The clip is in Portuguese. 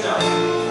Tchau.